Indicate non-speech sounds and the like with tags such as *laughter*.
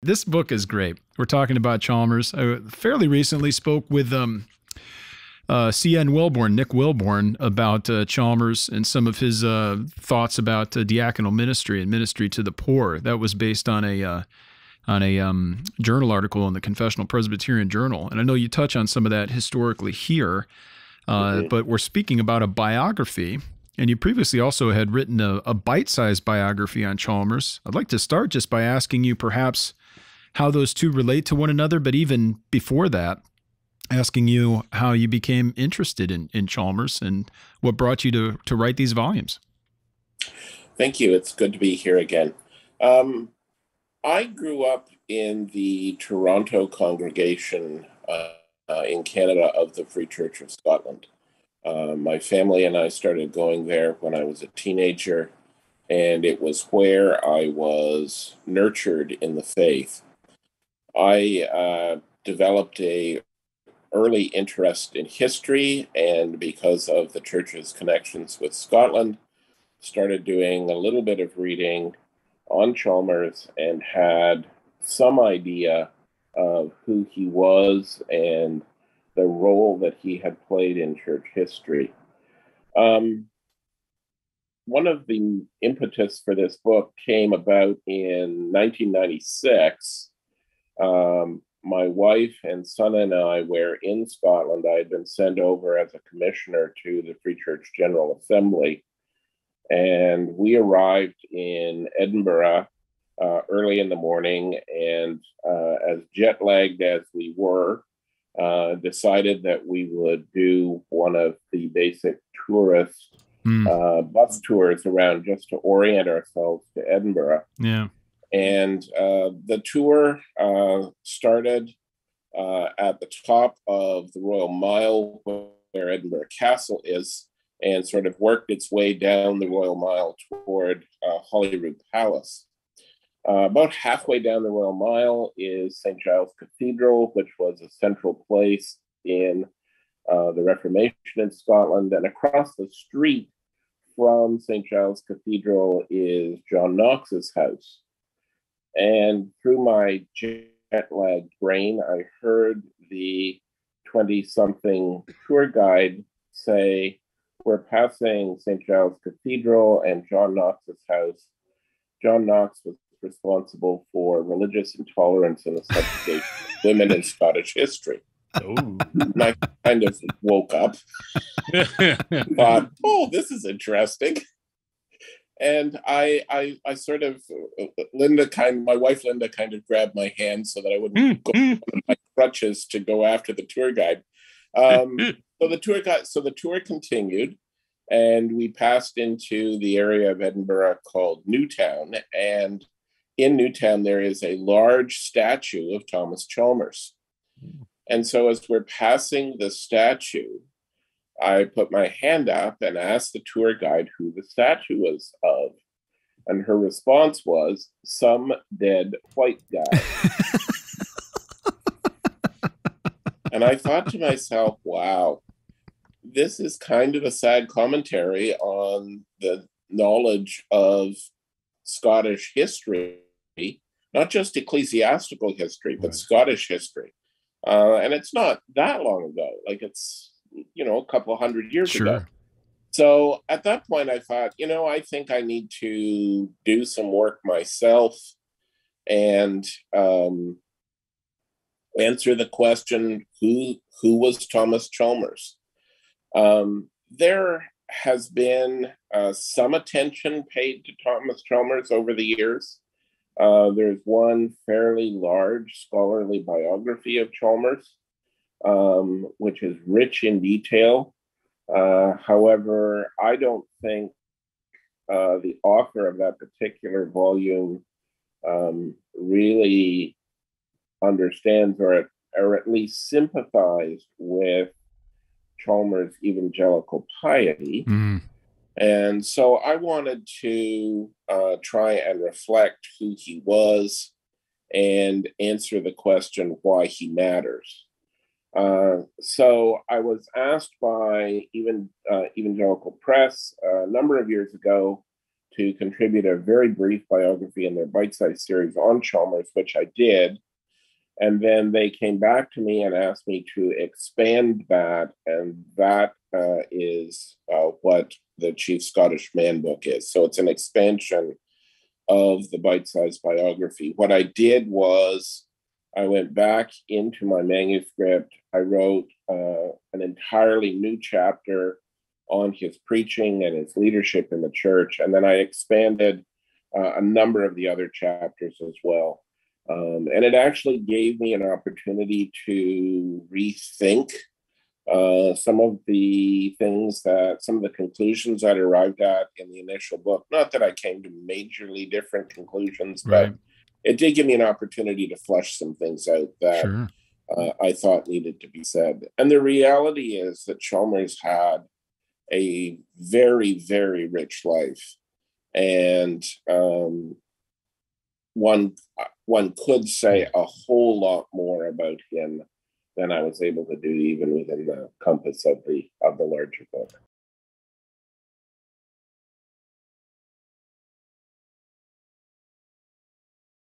This book is great. We're talking about Chalmers. I fairly recently spoke with um, uh, C.N. Willborn, Nick Willborn, about uh, Chalmers and some of his uh, thoughts about uh, diaconal ministry and ministry to the poor. That was based on a uh, on a um, journal article in the Confessional Presbyterian Journal, and I know you touch on some of that historically here. Uh, mm-hmm. But we're speaking about a biography, and you previously also had written a, a bite-sized biography on Chalmers. I'd like to start just by asking you, perhaps, how those two relate to one another, but even before that, asking you how you became interested in, in Chalmers and what brought you to, to write these volumes. Thank you. It's good to be here again. Um, I grew up in the Toronto congregation uh, uh, in Canada of the Free Church of Scotland. Uh, my family and I started going there when I was a teenager, and it was where I was nurtured in the faith. I uh, developed a early interest in history, and because of the church's connections with Scotland, started doing a little bit of reading on Chalmers and had some idea of who he was and the role that he had played in church history. Um, one of the impetus for this book came about in 1996. Um, my wife and son and I were in Scotland. I had been sent over as a commissioner to the Free Church General Assembly. And we arrived in Edinburgh uh, early in the morning. And uh, as jet lagged as we were, uh, decided that we would do one of the basic tourist mm. bus tours around just to orient ourselves to Edinburgh. Yeah. And uh, the tour uh, started uh, at the top of the Royal Mile, where Edinburgh Castle is, and sort of worked its way down the Royal Mile toward uh, Holyrood Palace. Uh, about halfway down the Royal Mile is St. Giles Cathedral, which was a central place in uh, the Reformation in Scotland. And across the street from St. Giles Cathedral is John Knox's house. And through my jet lagged brain, I heard the 20 something tour guide say, We're passing St. Giles Cathedral and John Knox's house. John Knox was responsible for religious intolerance and the subjugation of women in Scottish history. And I kind of woke up, *laughs* thought, oh, this is interesting and I, I, I sort of, Linda kind, my wife Linda kind of grabbed my hand so that I wouldn't mm, go mm. on my crutches to go after the tour guide. Um, *laughs* so the tour guide, so the tour continued, and we passed into the area of Edinburgh called New Town, and in New Town there is a large statue of Thomas Chalmers. Hmm. And so as we're passing the statue, I put my hand up and asked the tour guide who the statue was of. And her response was, some dead white guy. *laughs* and I thought to myself, wow, this is kind of a sad commentary on the knowledge of Scottish history, not just ecclesiastical history, but. Scottish history. Uh, and it's not that long ago. Like it's you know, a couple hundred years sure. ago. So at that point, I thought, you know, I think I need to do some work myself and um, answer the question who who was Thomas Chalmers? Um, there has been uh, some attention paid to Thomas Chalmers over the years. Uh, there's one fairly large scholarly biography of Chalmers um, which is rich in detail. Uh, however, I don't think uh, the author of that particular volume um, really understands or, or at least sympathized with Chalmers' evangelical piety. Mm. And so I wanted to uh, try and reflect who he was and answer the question why he matters. Uh, so I was asked by even uh, Evangelical Press uh, a number of years ago to contribute a very brief biography in their bite sized series on Chalmers, which I did. And then they came back to me and asked me to expand that. And that uh, is uh, what the Chief Scottish Man book is. So it's an expansion of the bite sized biography. What I did was I went back into my manuscript. I wrote uh, an entirely new chapter on his preaching and his leadership in the church. And then I expanded uh, a number of the other chapters as well. Um, and it actually gave me an opportunity to rethink uh, some of the things that, some of the conclusions I'd arrived at in the initial book. Not that I came to majorly different conclusions, right. but it did give me an opportunity to flesh some things out that sure. uh, I thought needed to be said. And the reality is that Chalmers had a very, very rich life. And um, one one could say a whole lot more about him than I was able to do even within the compass of the of the larger book.